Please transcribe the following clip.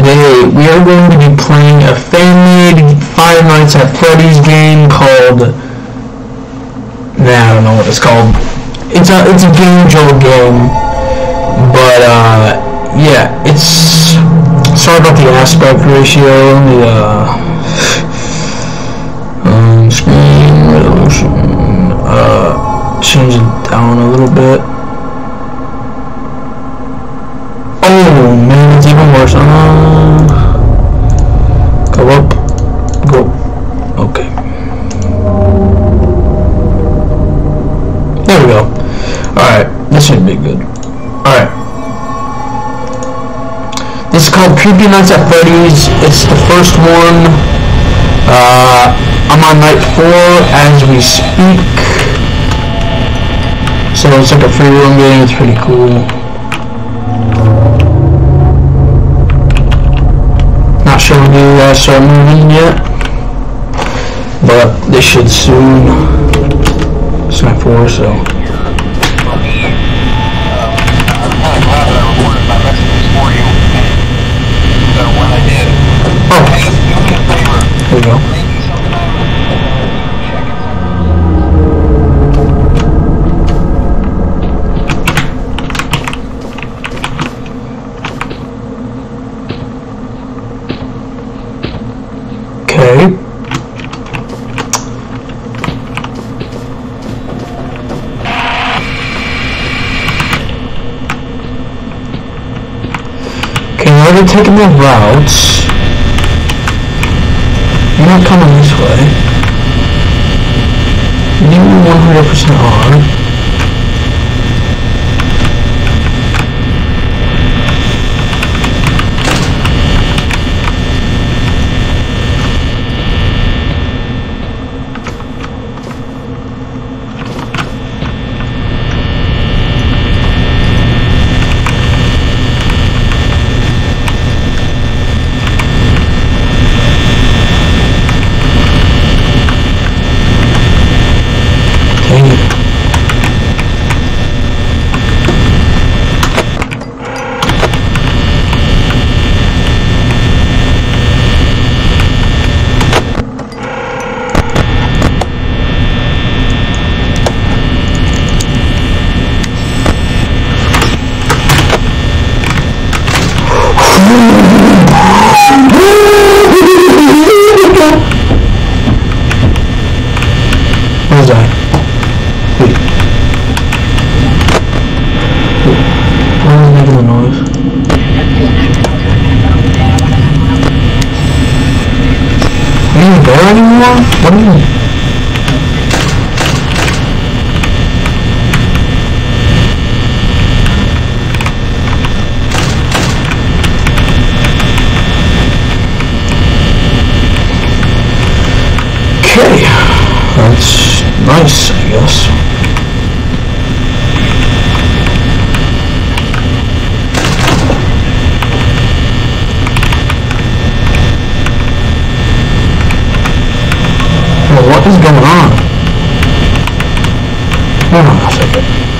Today we are going to be playing a fan-made Five Nights at Freddy's game called. Nah, I don't know what it's called. It's a it's a game game, but uh, yeah, it's sorry about the aspect ratio and the uh, um, screen resolution. Uh, change it down a little bit. Man, it's even worse. Uh, go up. Go. Okay. There we go. Alright, this should be good. Alright. This is called Creepy Nights at Freddy's. It's the first one. Uh, I'm on night four as we speak. So it's like a free roam game. It's pretty cool. Not when you start moving yet, but they should soon. It's night four, so. Oh, here we go. Okay. Okay, now we're taking the routes. You're not coming this way. You 100% are. Anymore? What are you? Okay, that's nice, I guess. What is going on? Hold on a second.